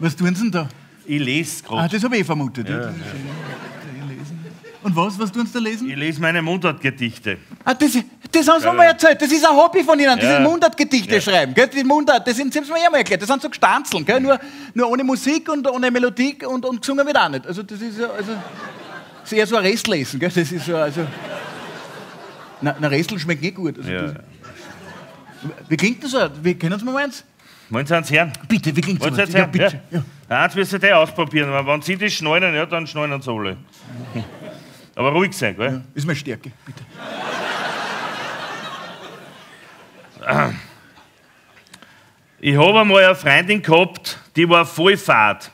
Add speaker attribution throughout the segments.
Speaker 1: Was tun Sie denn da?
Speaker 2: Ich lese
Speaker 1: Ah,
Speaker 2: gerade.
Speaker 1: das habe ich eh vermutet. Ja. Lesen. Und was? Was tun Sie da lesen?
Speaker 2: Ich lese meine Mundartgedichte.
Speaker 1: Ah, das, das haben Sie mir mal erzählt. Das ist ein Hobby von Ihnen,
Speaker 2: Ja.
Speaker 1: dieses Mundartgedichte
Speaker 2: Ja.
Speaker 1: schreiben. Gell? Die Mundart, das sind, Sie haben mir ja mal erklärt, das sind so Gestanzeln, gell? Nur, nur ohne Musik und ohne Melodie und, und gesungen wird auch nicht. Also das ist ja, also, das ist eher so ein Restlesen, gell? Das ist so, also... Na, na Restel schmeckt nicht gut. Also
Speaker 2: Ja.
Speaker 1: das, wie klingt das so? Wie kennen Sie mal eins?
Speaker 2: Wollen Sie eins hören?
Speaker 1: Bitte, wie klingt
Speaker 2: Wollen Sie
Speaker 1: das?
Speaker 2: jetzt
Speaker 1: Ja, bitte. Ja.
Speaker 2: Ja. Eins müssen Sie ausprobieren, aber wenn Sie das schneiden, ja, dann schneiden Sie alle. Aber ruhig sein, gell?
Speaker 1: Ist meine Stärke, bitte.
Speaker 2: Ich habe einmal eine Freundin gehabt, die war voll fad.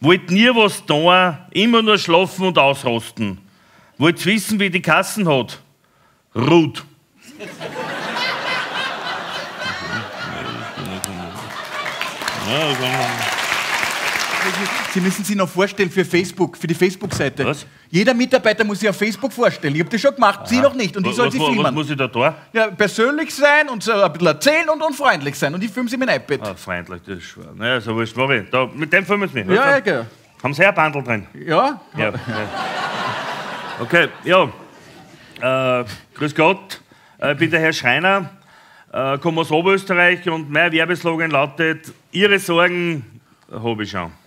Speaker 2: Wollte nie was tun, immer nur schlafen und ausrosten. Wollte wissen, wie die Kassen hat. Ruth.
Speaker 1: Sie müssen sich noch vorstellen für Facebook, für die Facebook-Seite.
Speaker 2: Was?
Speaker 1: Jeder Mitarbeiter muss sich auf Facebook vorstellen. Ich habe das schon gemacht, Sie noch nicht. Und ich soll
Speaker 2: was,
Speaker 1: Sie
Speaker 2: was, was
Speaker 1: filmen.
Speaker 2: muss ich da tun?
Speaker 1: Ja, persönlich sein und so ein bisschen erzählen und, und freundlich sein. Und ich filme Sie mit dem iPad.
Speaker 2: Ah, freundlich, das ist schwer. Naja, so wurscht, mach ich. Da, mit dem filmen wir mich.
Speaker 1: ja, ja, genau.
Speaker 2: Haben Sie auch ein Bandel drin?
Speaker 1: Ja,
Speaker 2: Ja. ja. Okay, ja. Äh, grüß Gott, äh, ich bin der Herr Schreiner, äh, komme aus Oberösterreich und mein Werbeslogan lautet: Ihre Sorgen habe ich schon.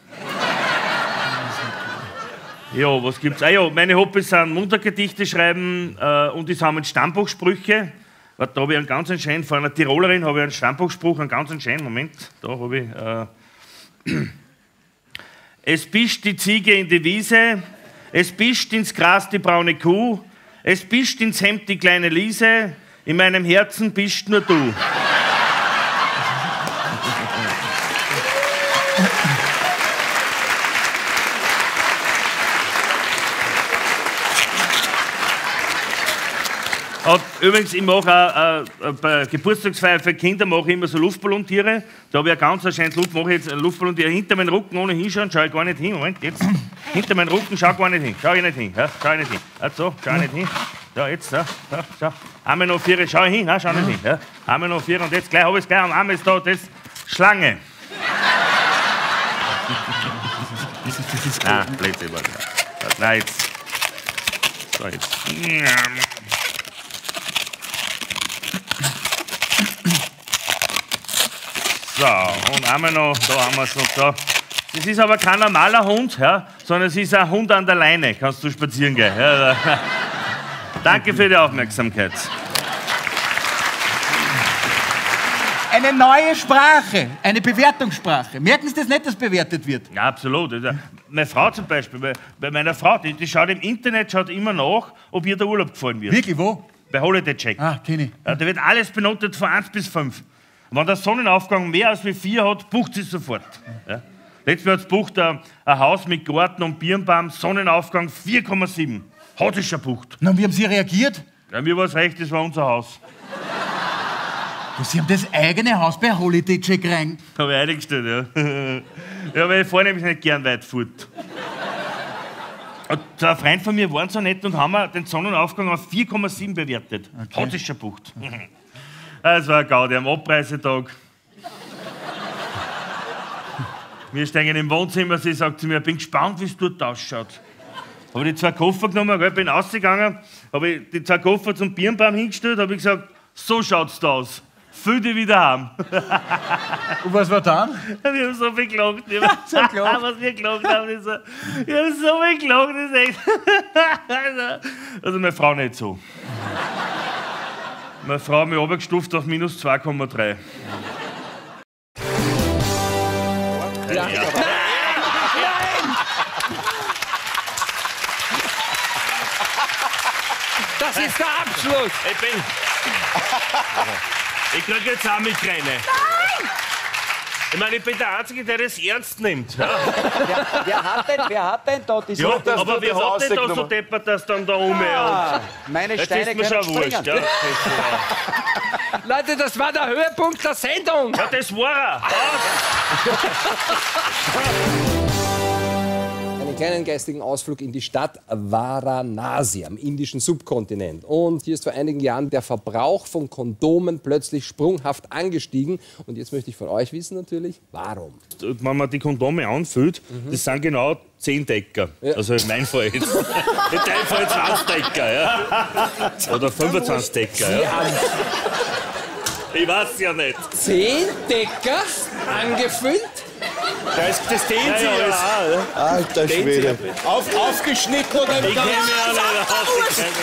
Speaker 2: Ja, was gibt's? Ah ja, meine Hobbys sind Muntergedichte schreiben äh, und ich sammle Stammbuchsprüche. Warte, Da habe ich einen ganz schönen, von einer Tirolerin habe ich einen Stammbuchspruch, einen ganz schönen, Moment, da habe ich. Äh, es bischt die Ziege in die Wiese, es bischt ins Gras die braune Kuh, es bischt ins Hemd die kleine Liese, in meinem Herzen bischt nur du. Übrigens, ich mache auch, äh, bei Geburtstagsfeier für Kinder mache ich immer so Luftballontiere. Da habe ich ein ganz schönes Luft, mache ich jetzt ein hinter meinen Rücken, ohne hinschauen, schaue ich gar nicht hin. Moment, jetzt. hinter meinen Rücken schau gar nicht hin. Schau ich nicht hin. Ja, schau ich nicht hin. Ja, so, schau ich nicht hin. Ja, jetzt, ja, ja, schau. Einmal noch vier, schau hin, nein, schau nicht hin. Ja. Einmal noch vier und jetzt gleich habe ich es gleich am Arm ist da, das Schlange. Nein, Blödsinn, warte. Nein, jetzt. So, jetzt. So, und einmal noch, da haben wir es noch da. Das ist aber kein normaler Hund, ja, sondern es ist ein Hund an der Leine. Kannst du spazieren gehen. Ja. Danke für die Aufmerksamkeit.
Speaker 1: Eine neue Sprache, eine Bewertungssprache. Merken Sie das nicht, dass bewertet wird?
Speaker 2: Ja, absolut. Also, meine Frau zum Beispiel, bei, bei meiner Frau, die, die schaut im Internet schaut immer nach, ob ihr der Urlaub gefallen wird.
Speaker 1: Wirklich, wo?
Speaker 2: Bei Holiday Check.
Speaker 1: Ah, kenne ich.
Speaker 2: Ja, da wird alles benotet von 1 bis 5. Und wenn der Sonnenaufgang mehr als wie 4 hat, bucht sie sofort. Ja. Letztes Mal hat es bucht ein, ein Haus mit Garten und Birnbaum, Sonnenaufgang 4,7. Hat es schon bucht.
Speaker 1: Na, und wie haben Sie reagiert?
Speaker 2: Ja, mir war es recht, das war unser Haus.
Speaker 1: Sie haben das eigene Haus bei Holiday Check rein.
Speaker 2: Habe ich eingestellt, ja. ja, weil ich fahre nämlich nicht gern weit fort. Und ein Freund von mir waren so nett und haben mir den Sonnenaufgang auf 4,7 bewertet. Hat es schon bucht. Das war ein Gaudi am Abreisetag. Wir stehen im Wohnzimmer, sie sagt zu mir, ich bin gespannt, wie es dort ausschaut. Habe die zwei Koffer genommen, gell, bin rausgegangen, habe ich die zwei Koffer zum Birnbaum hingestellt, habe ich gesagt, so schaut's da aus. Füll dich wieder heim.
Speaker 1: Und was war dann?
Speaker 2: Wir haben so viel gelacht. Wir haben
Speaker 1: So.
Speaker 2: Was wir gelacht haben, ist so, wir haben so viel das ist echt. Also, also meine Frau nicht so. Meine Frau hat mich runtergestuft auf minus 2,3. Ja. Ja.
Speaker 3: Das ist der Abschluss.
Speaker 2: Ich bin. Ich krieg jetzt auch Migräne. Nein! Ich meine, ich bin der Einzige, der das ernst nimmt. Ja,
Speaker 4: Wer hat denn, wer hat denn da die
Speaker 2: ja
Speaker 4: Sorte?
Speaker 2: aber wir hat denn da so deppert das dann da um?
Speaker 4: Ah,
Speaker 2: und
Speaker 4: meine
Speaker 2: Jetzt
Speaker 4: Steine
Speaker 2: ist mir schon wurscht. Ja.
Speaker 3: Leute, das war der Höhepunkt der Sendung.
Speaker 2: ja, das war er.
Speaker 4: Eine
Speaker 5: einen kleinen geistigen Ausflug in die Stadt Varanasi am indischen Subkontinent. Und hier ist vor einigen Jahren der Verbrauch von Kondomen plötzlich sprunghaft angestiegen. Und jetzt möchte ich von euch wissen natürlich, warum?
Speaker 2: Wenn man die Kondome anfüllt, das sind genau 10 Decker. Also in meinem Fall jetzt. In deinem Fall 20 Decker, ja. Oder 25 Decker, ja. Ich weiß ja nicht.
Speaker 5: Zehn Decker angefüllt?
Speaker 6: Das, das dehnt
Speaker 2: Ja,
Speaker 6: sich
Speaker 2: ja,
Speaker 6: ja.
Speaker 7: Alter Schwede.
Speaker 6: Auf, aufgeschnitten oder im
Speaker 2: Ich kenne mich auch nicht aus. Ich kenn mich-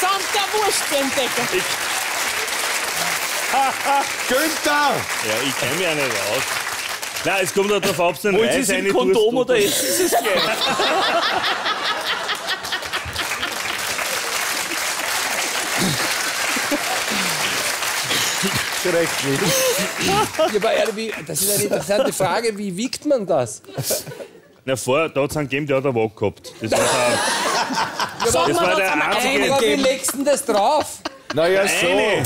Speaker 8: Samt der Wurstentdecker.
Speaker 7: Günther!
Speaker 2: Ja, ich kenne mich auch nicht aus. Nein, es kommt auch darauf, ob es ein
Speaker 6: Wollen Sie
Speaker 2: Reis
Speaker 6: es
Speaker 2: rein
Speaker 6: im Kondom
Speaker 2: tust
Speaker 6: oder essen Sie es gleich?
Speaker 7: Nicht.
Speaker 5: Ja, aber wie, das ist eine interessante Frage. Wie wiegt man das?
Speaker 2: Na, vor, da hat es einen gegeben, der hat eine Waage gehabt. Das war, der,
Speaker 8: Sag
Speaker 2: das war der einzige.
Speaker 5: Aber wie legst du das drauf?
Speaker 7: Naja,
Speaker 2: Eine.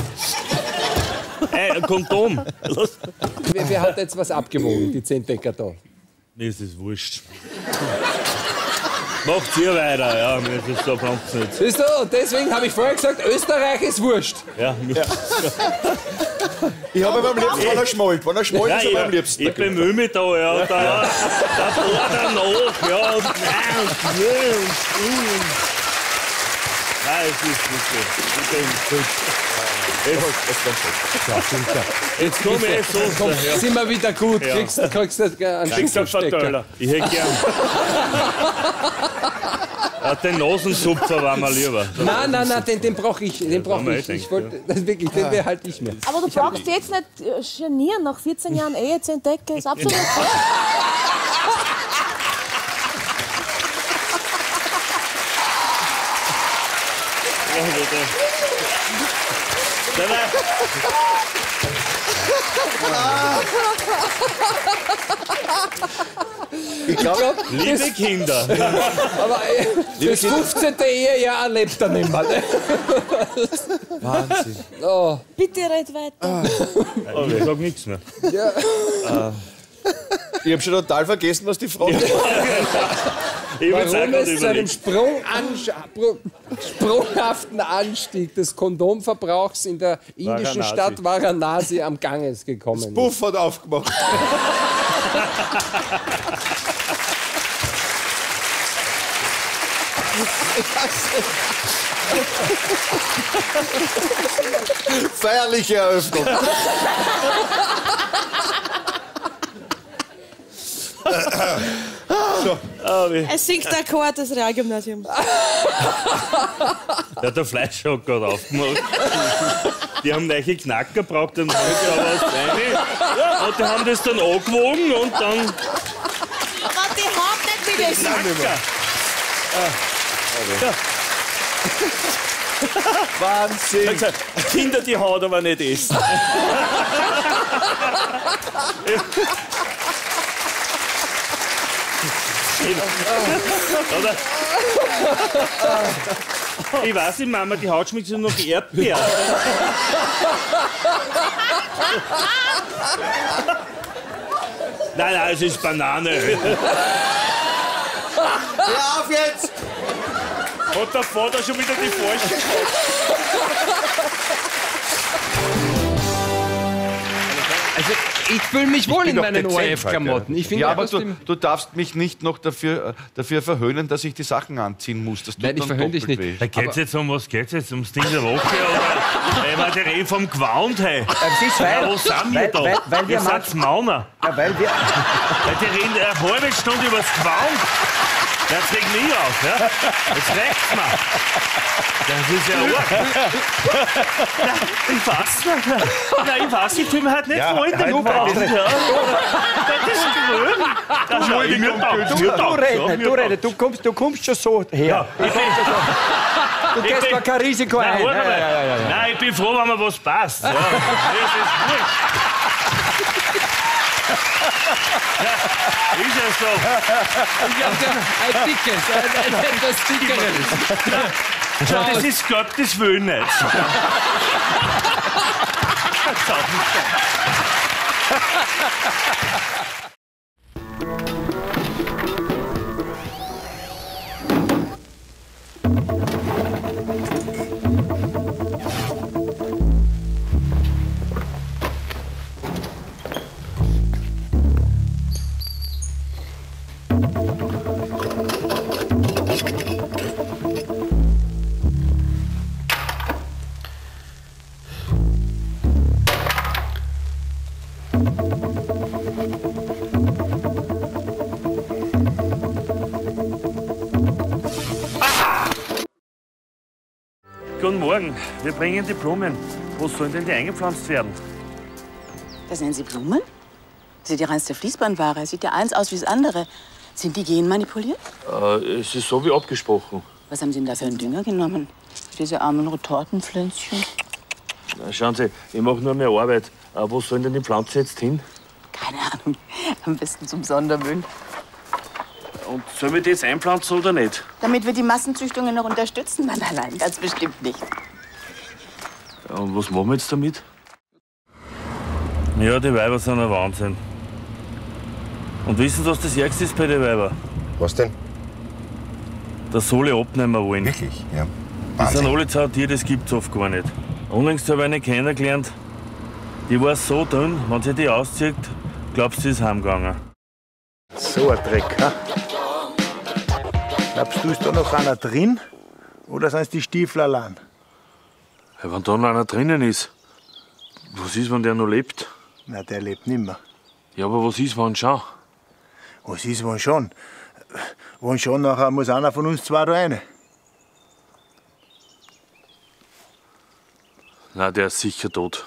Speaker 7: so.
Speaker 2: Ey, ein Kondom.
Speaker 5: Wer, wer hat jetzt was abgewogen, die 10 Decker da?
Speaker 2: Mir ist es wurscht. Macht ihr weiter, ja, mir ist es so nicht.
Speaker 5: Siehst du, und deswegen habe ich vorher gesagt, Österreich ist wurscht.
Speaker 2: Ja, mir,
Speaker 7: Ich habe ihn am liebsten, wenn er schmollt. Wenn er schmollt,
Speaker 2: ja,
Speaker 7: ist er
Speaker 2: ich,
Speaker 7: am liebsten.
Speaker 2: ich bemühe mich da, ja, da, da bohrt er nach, ja, und nein, und nee, und. Nein, es ist nicht so. Ich bin gut. Jetzt komme ich so.
Speaker 5: Komm, sind wir wieder gut.
Speaker 2: Ja.
Speaker 5: Kriegst, du einen
Speaker 6: Kriegst du einen. Verteiler.
Speaker 2: Ich hätte gern. Ja, den Nasensupfer war mir lieber.
Speaker 5: Nein, nein, nein, den, den brauche ich. Den
Speaker 2: wir
Speaker 5: ich.
Speaker 2: eh
Speaker 5: Ich wollte, das wirklich, den behalte ich mir.
Speaker 8: Aber du brauchst jetzt nicht äh, genieren. Nach 14 Jahren Ehe zu entdecken, ist absolut okay.
Speaker 2: Ja, bitte. Nein, nein.
Speaker 7: Ich glaube,
Speaker 2: Liebe Kinder.
Speaker 5: Aber äh, das 15. Ehejahr erlebt er nicht mehr. Ne?
Speaker 7: Wahnsinn.
Speaker 5: Oh,
Speaker 8: Bitte red weiter.
Speaker 2: Ich sag nichts mehr.
Speaker 7: Ich habe schon total vergessen, was die Frage ist.
Speaker 2: Ich
Speaker 5: warum es zu einem. Sprung sprunghaften Anstieg des Kondomverbrauchs in der indischen
Speaker 2: Varanasi.
Speaker 5: Stadt Varanasi am Ganges gekommen ist?
Speaker 7: Puff hat aufgemacht. Feierliche Eröffnung.
Speaker 8: Es singt der Chor des Realgymnasiums.
Speaker 2: Der hat der Fleischschock gerade aufgemacht. Die haben neue Knacker gebraucht, dann haben sie da was rein. Und die haben das dann angewogen und dann.
Speaker 8: Aber die haben nicht das.
Speaker 2: Knacker.
Speaker 7: Wahnsinn.
Speaker 6: Kinder, die Haut aber nicht essen.
Speaker 2: Oder? Ich weiß nicht, Mama, die Haut schmeckt so nach Erdbeer. Nein, nein, es ist Banane.
Speaker 7: Hör auf jetzt!
Speaker 2: Hat der Vater schon wieder die falsche
Speaker 5: ich fühle mich wohl in meinen ORF-Klamotten. Ich finde,
Speaker 7: Ja,
Speaker 5: der
Speaker 7: aber du, du darfst mich nicht noch dafür, äh, dafür verhöhnen, dass ich die Sachen anziehen muss. Das tut
Speaker 5: Nein, ich verhöhne dich nicht.
Speaker 7: weh.
Speaker 2: Da geht's jetzt um was geht's jetzt? Ums Ding der Woche? Oder? Ey, war der reden vom Gewohnt, hey.
Speaker 4: Das ist
Speaker 2: Ja,
Speaker 4: weil,
Speaker 2: wo sind wir
Speaker 4: weil,
Speaker 2: da?
Speaker 4: weil, weil wir
Speaker 2: Ihr seid Mauner.
Speaker 4: ja, weil wir,
Speaker 2: Ja, die reden eine halbe Stunde über das Gewohnt. Das regt mich auf, ja? Das reicht mir. Das ist ja. Nein, ich weiß nicht. Nein, ich weiß, ich fühle mich halt nicht in dem
Speaker 4: du
Speaker 2: Gewohnt.
Speaker 4: weißt
Speaker 2: Ja. Das ist gewöhnt. Das schau ich mir
Speaker 4: du, du
Speaker 2: taugt.
Speaker 4: redest
Speaker 2: Ja,
Speaker 4: nicht, du redest, du kommst, du kommst schon so her.
Speaker 2: Ich bin,
Speaker 4: Du gehst gar kein Risiko
Speaker 2: Nein,
Speaker 4: ein.
Speaker 2: warte
Speaker 4: Ja,
Speaker 2: mal.
Speaker 4: ja, ja, ja.
Speaker 2: Nein, ich bin froh, wenn mir was passt. Ja. Das ist wurscht. Ja, ist ja so.
Speaker 5: Ich habe ein dickes, ein, ein etwas dickeres.
Speaker 2: Schau, das ist Gottes Willen nicht. Morgen. Wir bringen die Blumen. Wo sollen denn die eingepflanzt werden?
Speaker 9: Das nennen Sie Blumen? Das ist ja reinste Fließbandware. Sieht ja eins aus wie das andere. Sind die genmanipuliert?
Speaker 2: Äh, es ist so wie abgesprochen.
Speaker 9: Was haben Sie denn da für einen Dünger genommen? Diese armen Retortenpflänzchen.
Speaker 2: Na, schauen Sie, ich mache nur mehr Arbeit. Äh, wo sollen denn die Pflanzen jetzt hin?
Speaker 9: Keine Ahnung. Am besten zum Sondermüll.
Speaker 2: Und sollen wir die jetzt einpflanzen oder nicht?
Speaker 9: Damit wir die Massenzüchtungen noch unterstützen? Nein, nein, nein, ganz bestimmt nicht.
Speaker 2: Und was machen wir jetzt damit? Ja, die Weiber sind ein Wahnsinn. Und wissen Sie, was das Ärgste ist bei den Weibern?
Speaker 10: Was denn?
Speaker 2: Dass sie alle abnehmen wollen.
Speaker 10: Wirklich? Ja.
Speaker 2: Die sind alle zautiert, das gibt's oft gar nicht. Unlängst habe ich eine kennengelernt, die war so dünn, wenn sie die auszieht, glaubst du, sie ist heimgegangen.
Speaker 11: So ein Dreck, ha? Glaubst du, ist da noch einer drin? Oder sind es die Stiefel allein?
Speaker 2: Ja, wenn da noch einer drinnen ist, was ist, wenn der noch lebt?
Speaker 11: Na, der lebt nimmer.
Speaker 2: Ja, aber was ist, wenn schon?
Speaker 11: Was ist, wann schon? Wann schon, nachher muss einer von uns zwei da rein.
Speaker 2: Na, der ist sicher tot.